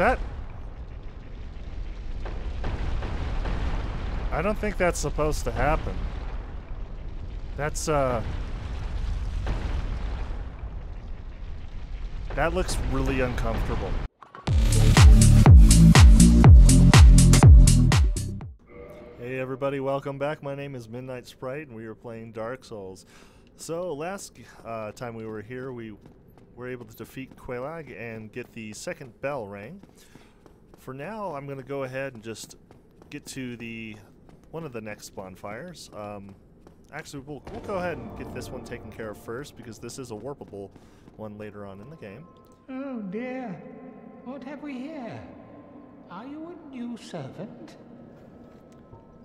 that... I don't think that's supposed to happen. That's, uh... That looks really uncomfortable. Hey everybody, welcome back. My name is Midnight Sprite and we are playing Dark Souls. So last uh, time we were here, we were able to defeat Quelaag and get the second bell rang. For now, I'm going to go ahead and just get to the one of the next bonfires. Um, actually, we'll, we'll go ahead and get this one taken care of first because this is a warpable one later on in the game. Oh dear, what have we here? Are you a new servant?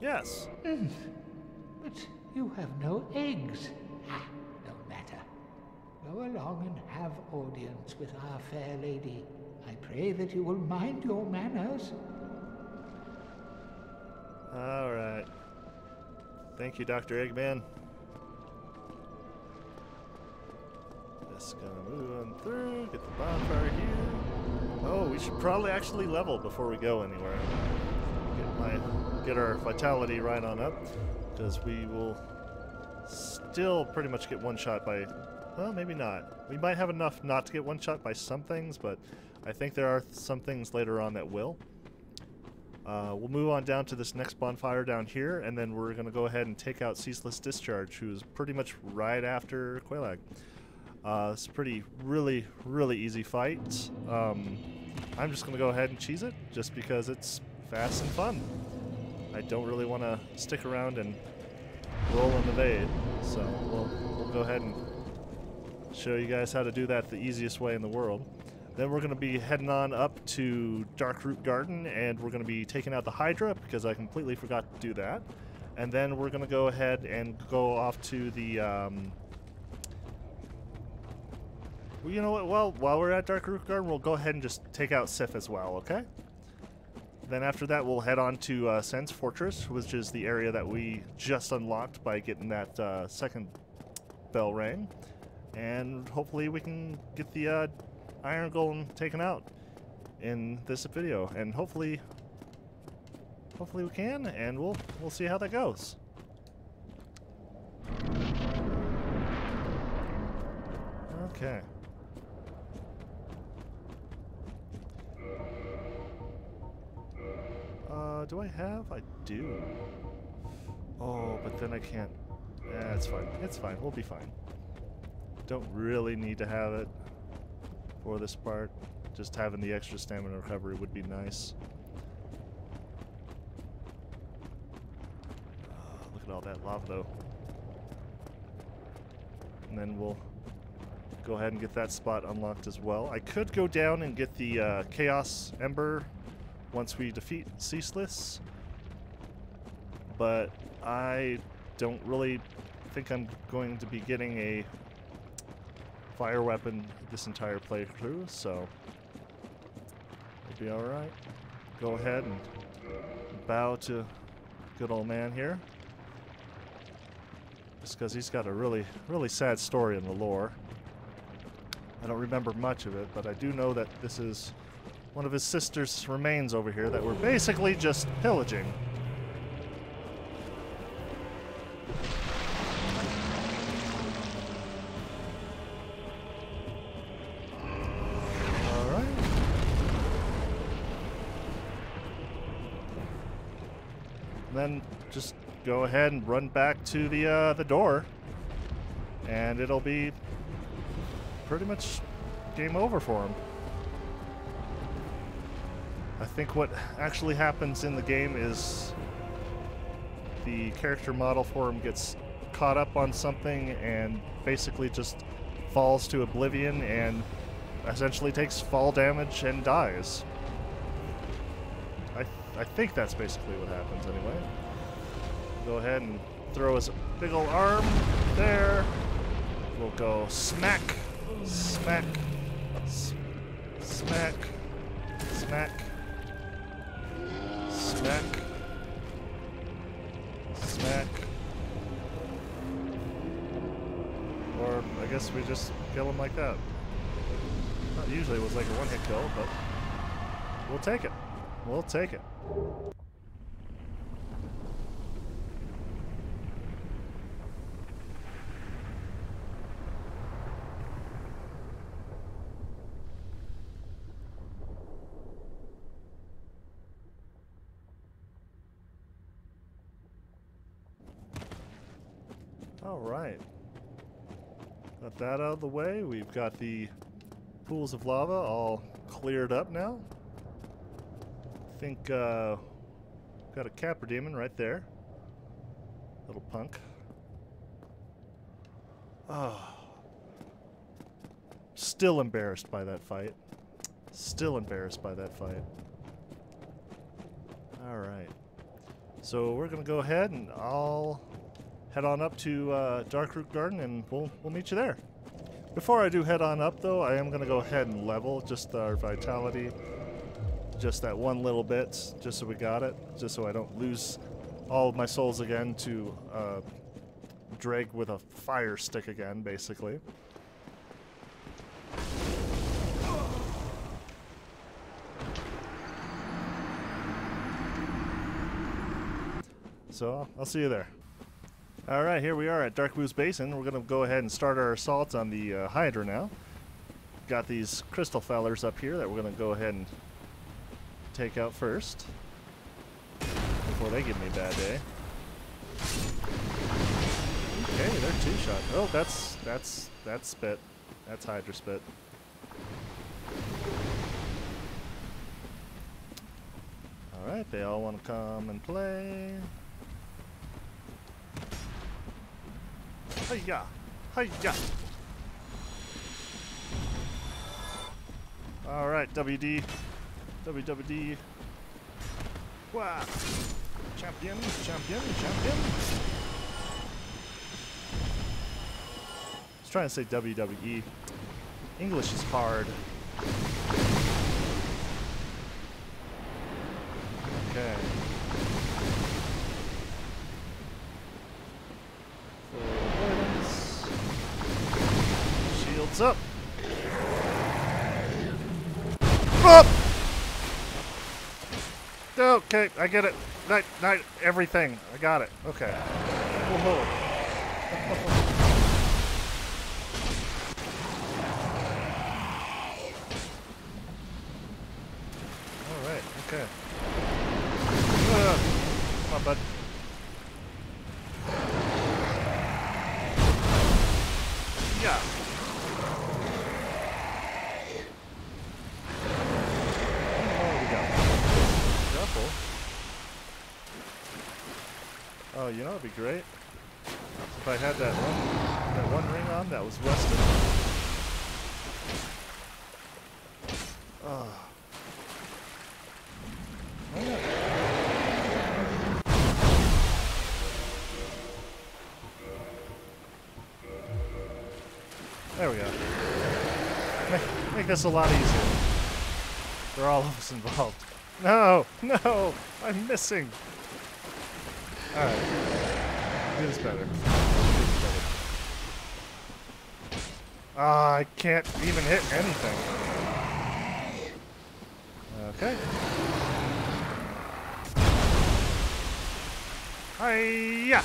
Yes. Mm. But you have no eggs. Go along and have audience with our fair lady. I pray that you will mind your manners. All right. Thank you, Dr. Eggman. Just gonna move on through, get the bonfire here. Oh, we should probably actually level before we go anywhere. Get my get our vitality right on up, because we will still pretty much get one shot by. Well, maybe not. We might have enough not to get one shot by some things, but I think there are some things later on that will. Uh, we'll move on down to this next bonfire down here, and then we're going to go ahead and take out Ceaseless Discharge, who's pretty much right after Quelaag. Uh, it's a pretty, really, really easy fight. Um, I'm just going to go ahead and cheese it, just because it's fast and fun. I don't really want to stick around and roll and evade, so we'll, we'll go ahead and show you guys how to do that the easiest way in the world. Then we're going to be heading on up to Darkroot Garden, and we're going to be taking out the Hydra, because I completely forgot to do that. And then we're going to go ahead and go off to the... Um, well, you know what? Well, while we're at Darkroot Garden, we'll go ahead and just take out Sif as well, okay? Then after that, we'll head on to uh, Fortress, which is the area that we just unlocked by getting that uh, second bell rang. And hopefully we can get the uh, Iron Golem taken out in this video, and hopefully, hopefully we can, and we'll we'll see how that goes. Okay. Uh, do I have? I do. Oh, but then I can't. Yeah, it's fine. It's fine. We'll be fine. Don't really need to have it for this part. Just having the extra stamina recovery would be nice. Oh, look at all that lava though. And then we'll go ahead and get that spot unlocked as well. I could go down and get the uh, Chaos Ember once we defeat Ceaseless, but I don't really think I'm going to be getting a fire weapon this entire playthrough, so it'll be alright. Go ahead and bow to good old man here. Just because he's got a really, really sad story in the lore. I don't remember much of it, but I do know that this is one of his sister's remains over here that we're basically just pillaging. Go ahead and run back to the uh, the door, and it'll be pretty much game over for him. I think what actually happens in the game is the character model for him gets caught up on something and basically just falls to oblivion and essentially takes fall damage and dies. I, th I think that's basically what happens anyway. Go ahead and throw his big old arm there. We'll go smack, smack, smack, smack, smack, smack. Or I guess we just kill him like that. Not usually it was like a one-hit kill, but we'll take it. We'll take it. All right. Got that out of the way. We've got the pools of lava all cleared up now. I think uh, got a Capra Demon right there. Little punk. Oh. Still embarrassed by that fight. Still embarrassed by that fight. Alright. So we're going to go ahead and I'll head on up to uh, Darkroot Garden and we'll, we'll meet you there. Before I do head on up though, I am going to go ahead and level just our vitality. Just that one little bit, just so we got it. Just so I don't lose all of my souls again to uh, drag with a fire stick again, basically. So I'll see you there. All right, here we are at Darkroot Basin. We're going to go ahead and start our assault on the uh, Hydra now. Got these crystal fellers up here that we're going to go ahead and take out first before they give me a bad day. Okay, they're two shot. Oh, that's that's that's spit. That's Hydra spit. All right, they all want to come and play. Hiya! Hiya! Alright, WD. WWD. Wow! Champion, champion, champion! I was trying to say WWE. English is hard. Okay. Full avoidance. Shields up. Up. Okay, I get it. Night, night, everything. I got it. Okay. Whoa. All right. Okay. Uh, come on, bud. Yeah. How many more we got? Couple. Oh, you know it'd be great if I had that one, that one ring on that was rusted. Oh. Ah. There we go. Make, make this a lot easier for all of us involved. No, no, I'm missing. All right, do this better. Ah, I can't even hit anything. Okay. Hiya!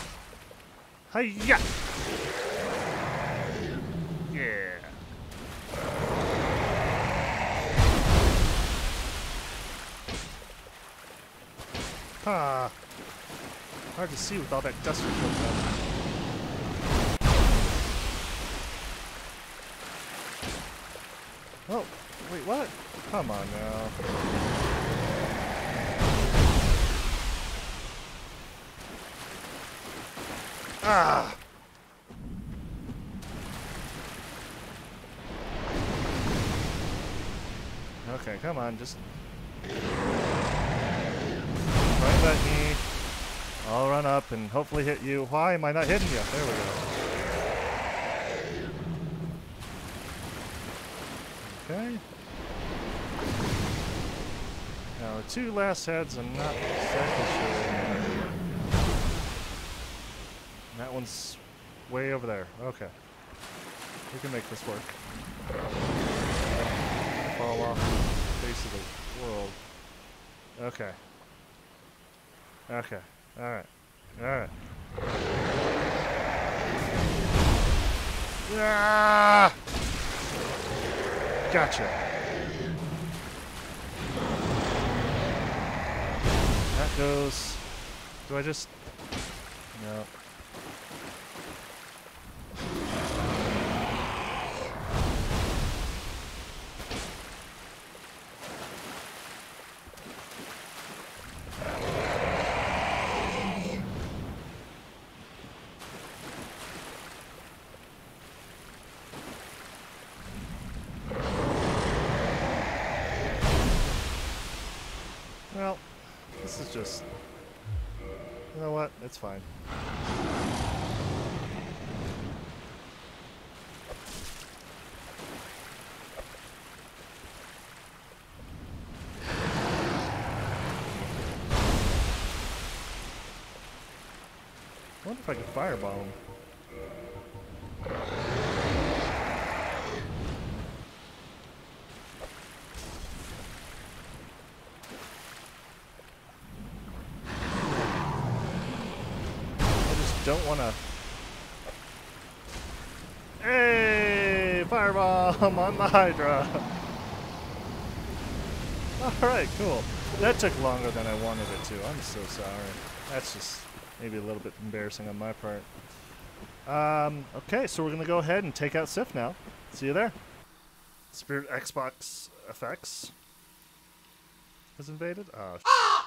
Hiya! Yeah. Ah. Hard to see with all that dust put up. Oh, wait, what? Come on now. Ah! Okay, come on, just right at me. I'll run up and hopefully hit you. Why am I not hitting you? There we go. Okay. Now the two last heads, I'm not exactly sure. That one's way over there. Okay. We can make this work. Fall off the face of the world. Okay. Okay. Alright. Alright. Ah! Gotcha. That goes. Do I just. No. Well, this is just. You know what? It's fine. I wonder if I can fireball him. Don't want to. Hey, firebomb on the Hydra. All right, cool. That took longer than I wanted it to. I'm so sorry. That's just maybe a little bit embarrassing on my part. Um, okay, so we're gonna go ahead and take out Sif now. See you there. Spirit Xbox effects has invaded. Oh,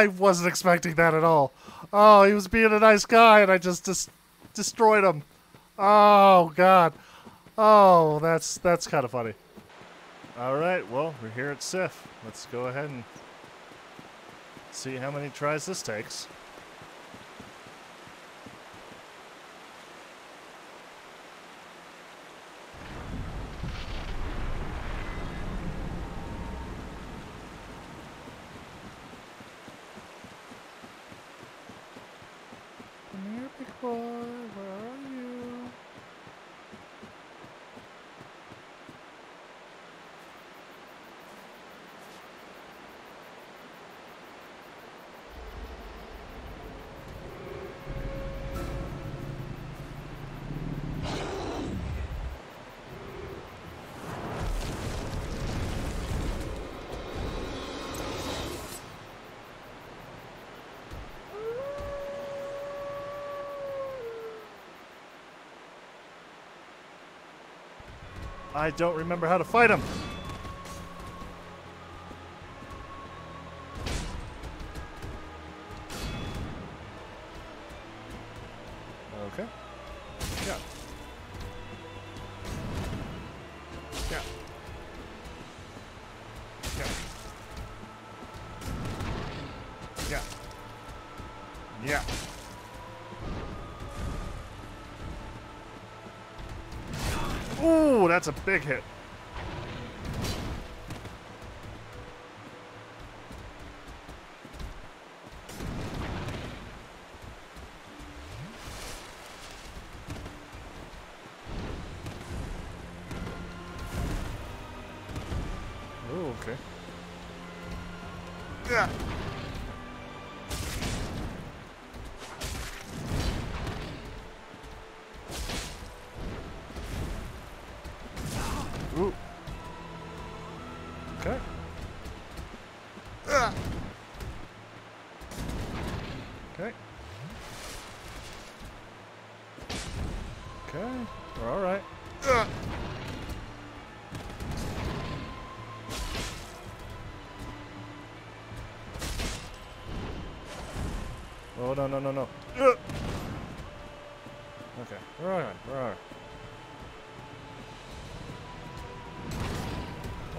I wasn't expecting that at all. Oh, he was being a nice guy, and I just dis- destroyed him. Oh God. Oh, that's that's kind of funny. All right, well, we're here at Sif. Let's go ahead and see how many tries this takes. Come here, big boy. Where are you? I don't remember how to fight him. That's a big hit. No, no, no, no. Okay, we're on, we're on.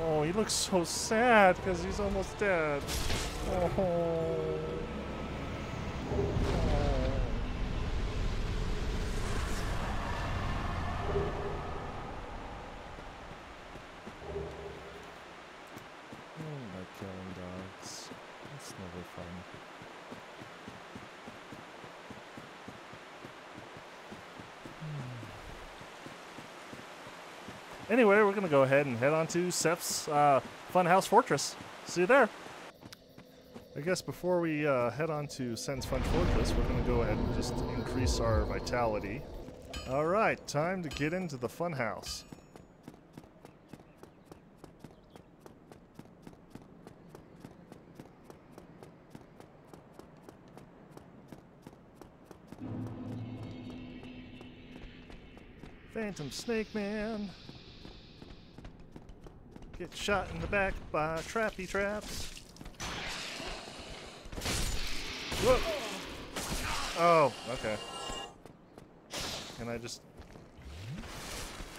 Oh, he looks so sad because he's almost dead. Oh. oh. I like killing dogs. It's never fun. Anyway, we're gonna go ahead and head on to Sen's uh, Funhouse Fortress. See you there. I guess before we uh, head on to Sen's Fun Fortress, we're gonna go ahead and just increase our vitality. All right, time to get into the Funhouse. Phantom Snake Man. Get shot in the back by trappy traps. Whoa. Oh, okay. Can I just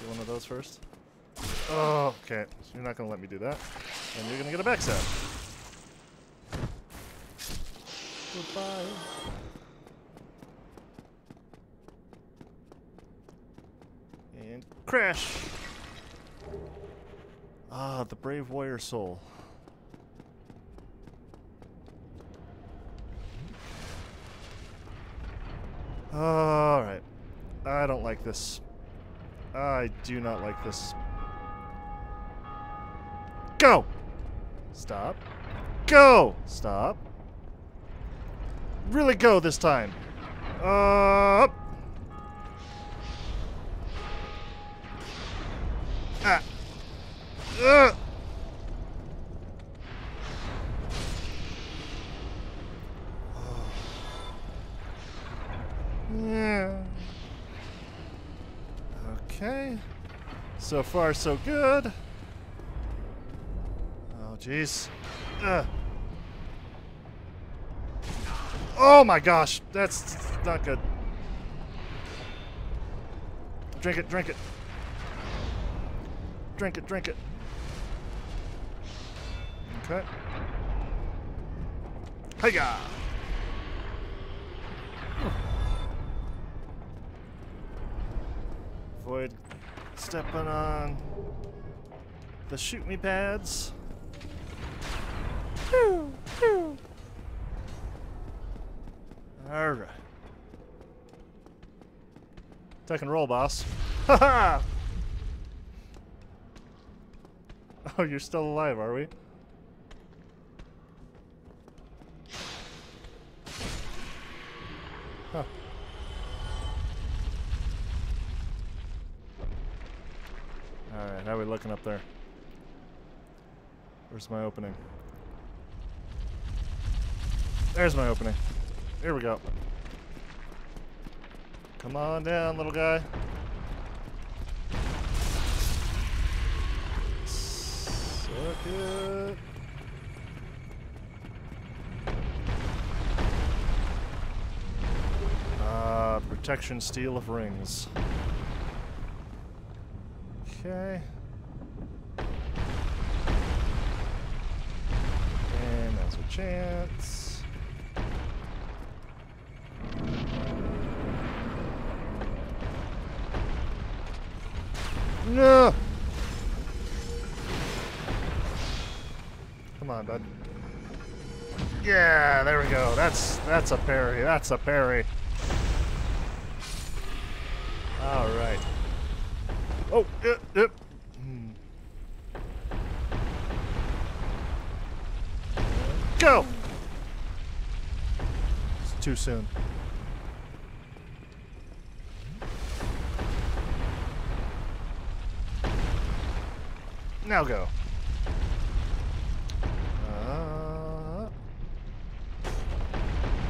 do one of those first? Oh, okay. So you're not gonna let me do that. And you're gonna get a backstab. Goodbye. And crash. Ah, the brave warrior soul. Alright. I don't like this. I do not like this. Go! Stop. Go! Stop. Really go this time. Uh. Ugh. Yeah. Okay. So far, so good. Oh, jeez. Oh my gosh, that's not good. Drink it, drink it. Drink it, drink it. Okay. Hiya! Avoid stepping on the shoot me pads. Alright. Tuck and roll, boss. Ha ha! Oh, you're still alive, are we? Huh. Alright, how are we looking up there? Where's my opening? There's my opening. Here we go. Come on down, little guy. Suck it. Uh, protection steel of rings. Okay. Chance. No! Come on, bud. Yeah, there we go. That's that's a parry. That's a parry. All right. Oh, yep, yep. Go. It's too soon. Now go. Uh,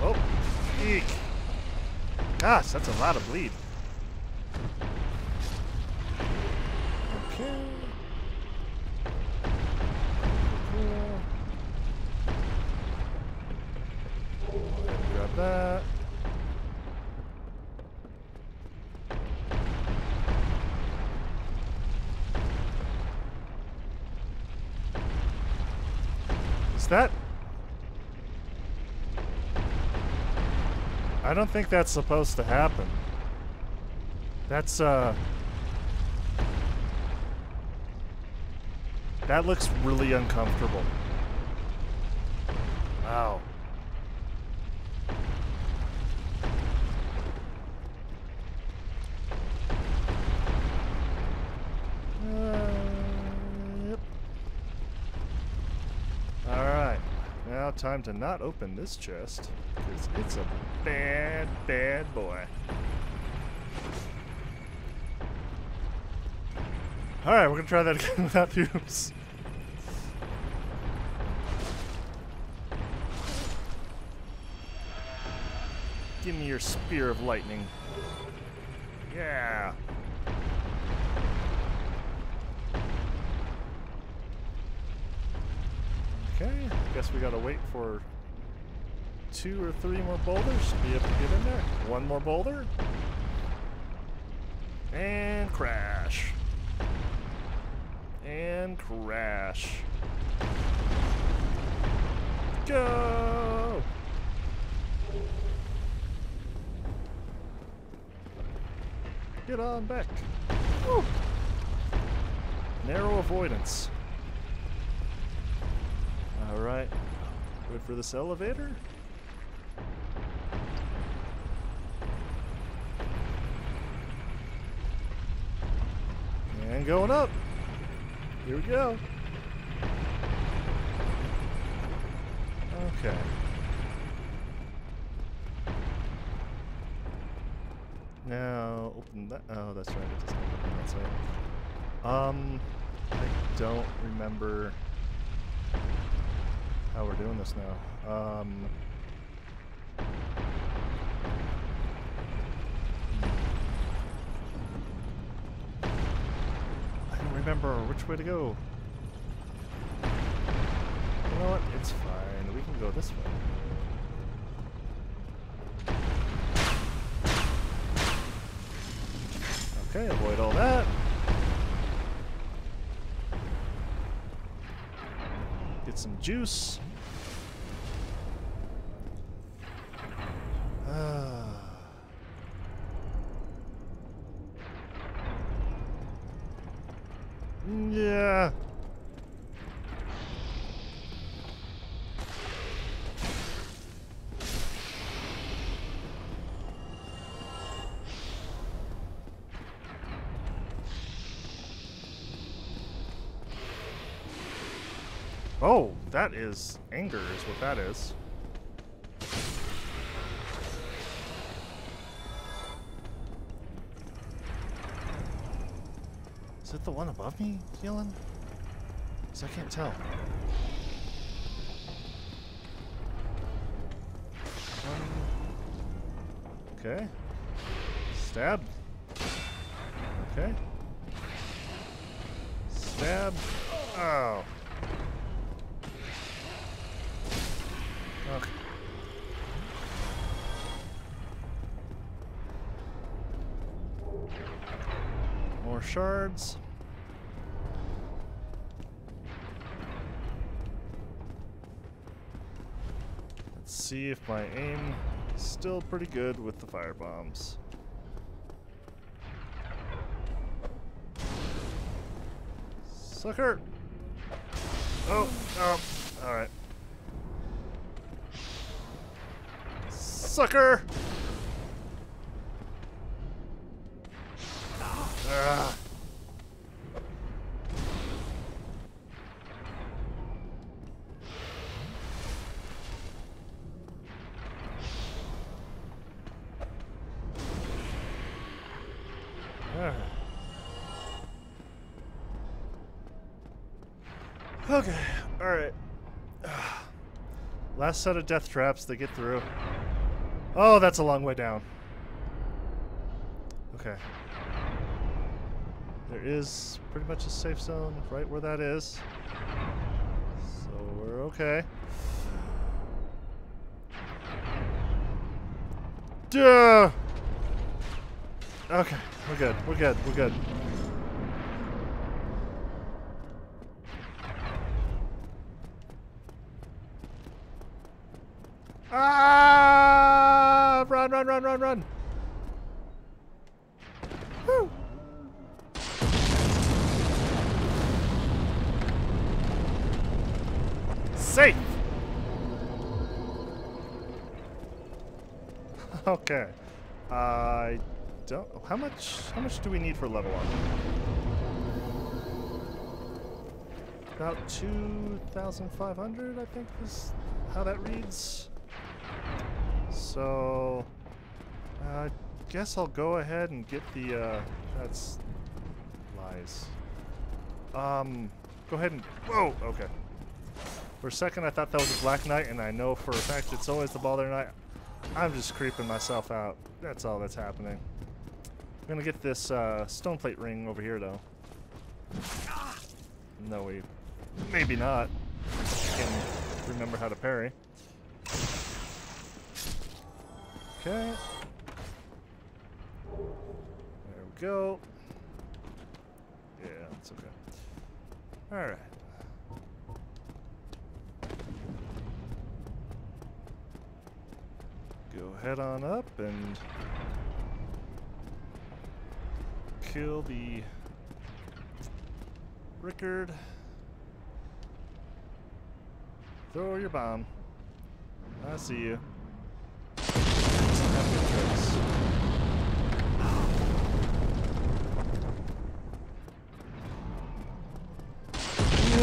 oh, eek. Gosh, that's a lot of bleed. Okay. Cool. Grab that. that... I don't think that's supposed to happen. That's, uh... That looks really uncomfortable. Wow. Uh, yep. Alright. Now time to not open this chest. Because it's a bad, bad boy. Alright, we're gonna try that again without tubes. Give me your spear of lightning. Yeah. Okay, guess we gotta wait for two or three more boulders to be able to get in there. One more boulder. And crash. And crash. Go! Get on back. Woo. Narrow avoidance. Alright. Wait for this elevator. And going up. Here we go. Okay. Now open that. Oh, that's right. It doesn't open that side. Um, I don't remember how we're doing this now. Um, I don't remember which way to go. You know what? It's fine. We can go this way. Okay, avoid all that. Some juice. That is anger is what that is. Is it the one above me yelling? Because I can't tell. Um, okay. Stab. Shards. Let's see if my aim is still pretty good with the fire bombs. Sucker! Oh, oh, alright. Sucker! Ah. Last set of death traps to get through. Oh, that's a long way down. Okay. There is pretty much a safe zone right where that is. So we're okay. Duh! Okay, we're good. We're good. We're good. Ah! Run, run, run, run, run! Woo! Safe! okay. I don't. How much? How much do we need for level up? About two thousand five hundred, I think, is how that reads. So, I guess I'll go ahead and get the. Uh, that's lies. Um, go ahead and. Whoa. Okay. For a second, I thought that was a Black Knight, and I know for a fact it's always the Balder Knight. I'm just creeping myself out. That's all that's happening. I'm gonna get this uh, stone plate ring over here, though. No, we maybe not. I can remember how to parry. Okay. There we go. Yeah, that's okay. All right. Go head on up and kill the Rickard. Throw your bomb. I see you.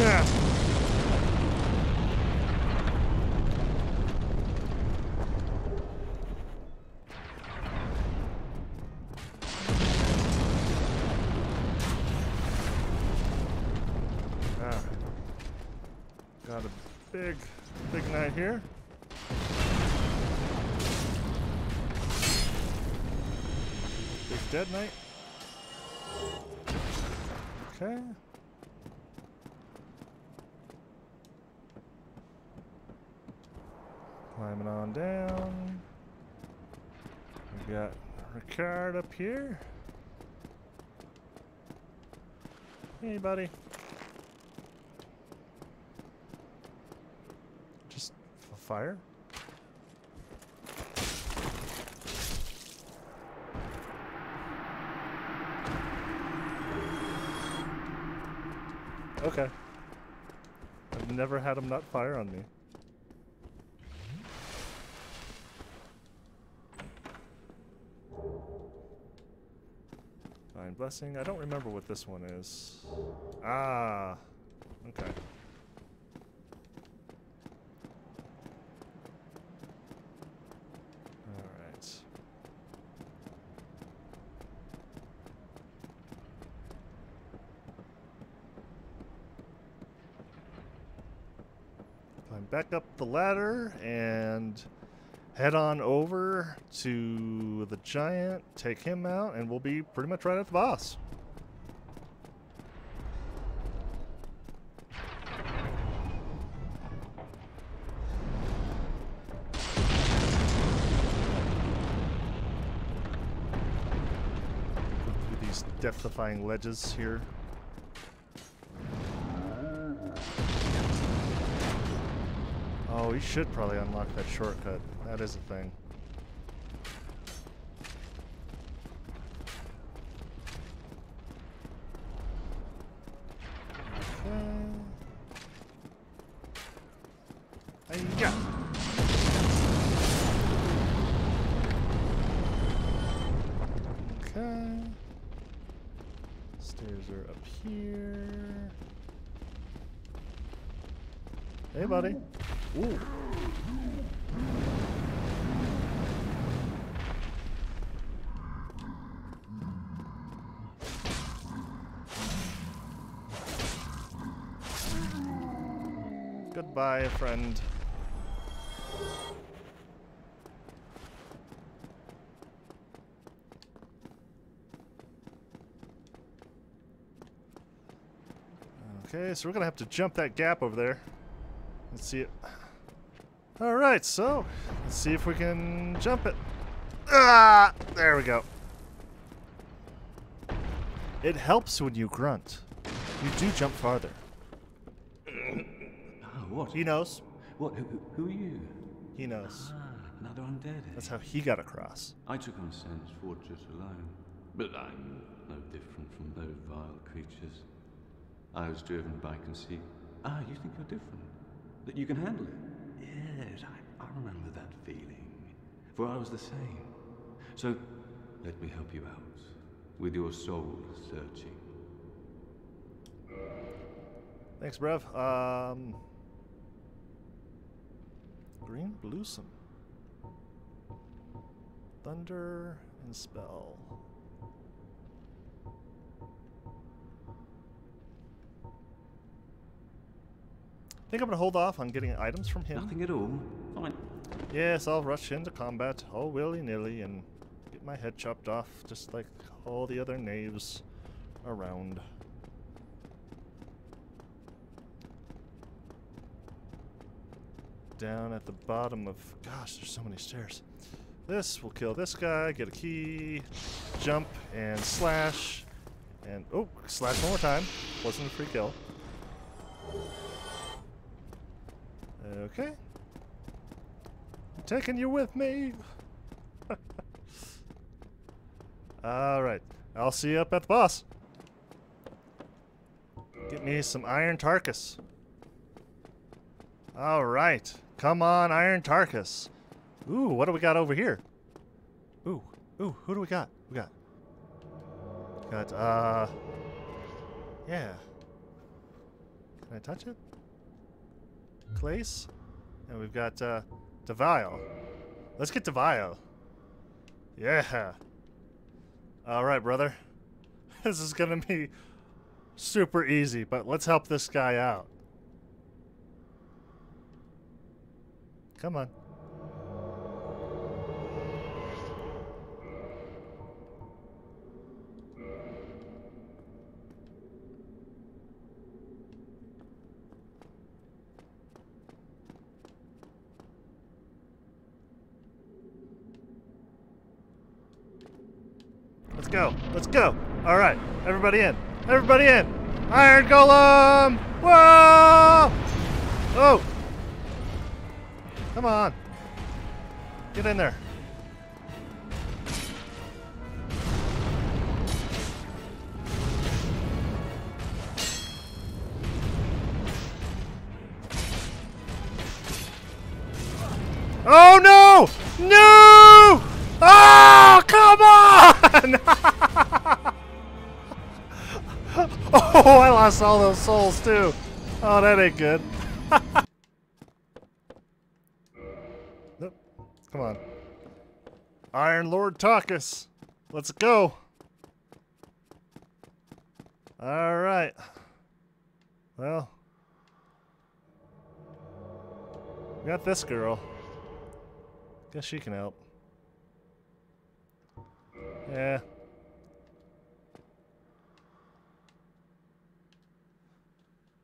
Ah. big, big knight here. Big dead knight. Okay. On down. We got Ricard up here. Hey, buddy. Just fire? Okay. I've never had him not fire on me. Blessing. I don't remember what this one is. Ah. Okay. Back up the ladder and head on over to the giant, take him out, and we'll be pretty much right at the boss. Through these death-defying ledges here. We should probably unlock that shortcut. That is a thing. Okay. Hiya. Okay. Stairs are up here. Hey, buddy. Oh. Ooh. Goodbye, friend. Okay, so we're gonna have to jump that gap over there. Let's see it. All right, so let's see if we can jump it. Ah, there we go. It helps when you grunt. You do jump farther. Oh, what? He knows. What? Who, who are you? He knows. Ah, another undead. eh? That's how he got across. I took on Sen's fortress alone, but I'm no different from those vile creatures. I was driven by conceit. Ah, you think you're different? That you can handle it? Yes, I, I remember that feeling. For I was the same. So, let me help you out with your soul searching. Thanks, Brev. Um, green Blossom. Thunder and spell. I think I'm gonna hold off on getting items from him. Nothing at all. Fine. Yes, I'll rush into combat all willy-nilly and get my head chopped off just like all the other knaves around. Down at the bottom of... Gosh, there's so many stairs. This will kill this guy, get a key, jump, and slash. And, oh, slash one more time. Wasn't a free kill. Okay. Taking you with me. Alright. I'll see you up at the boss. Get me some Iron Tarkus. Alright. Come on, Iron Tarkus. Ooh, what do we got over here? Ooh, ooh, who do we got? We got. Got, uh. Yeah. Can I touch it? Clace? And we've got, uh, Devile. Let's get Devile. Yeah. Alright, brother. This is gonna be super easy, but let's help this guy out. Come on. Let's go. All right. Everybody in. Everybody in. Iron Golem! Whoa! Oh! Come on. Get in there. Oh no! No! Oh, come on! oh, I lost all those souls too. Oh, that ain't good. nope. Come on. Iron Lord Tarkus. Let's go. All right. Well, we got this girl. Guess she can help. Yeah.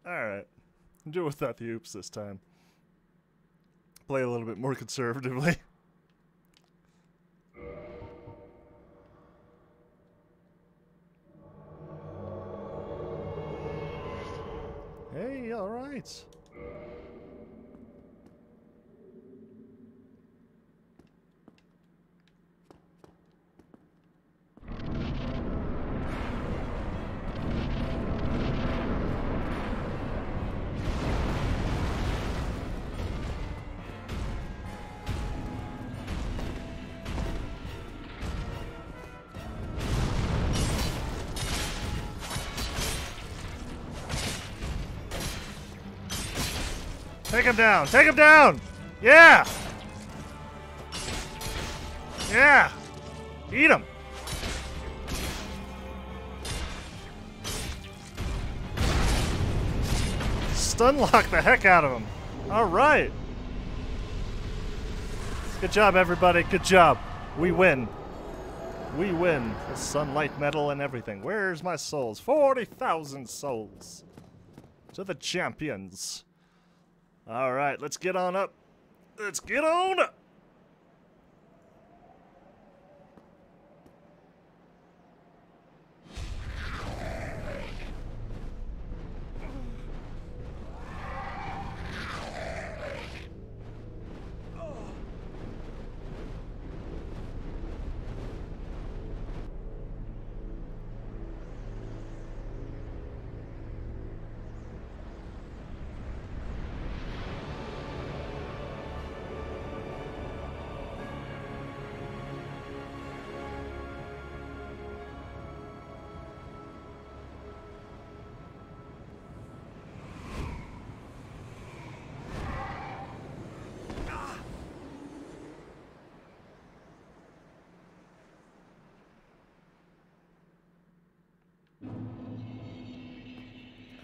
Alright. Do it without the oops this time. Play a little bit more conservatively. Hey, alright. Take him down! Take him down! Yeah! Yeah! Eat him! Stun lock the heck out of him. Alright. Good job, everybody. Good job. We win. We win. The sunlight medal and everything. Where's my souls? 40,000 souls. To the champions. All right, let's get on up. Let's get on up.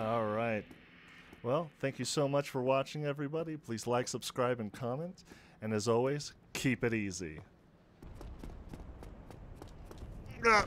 All right. Well, thank you so much for watching, everybody. Please like, subscribe, and comment. And as always, keep it easy. Ah.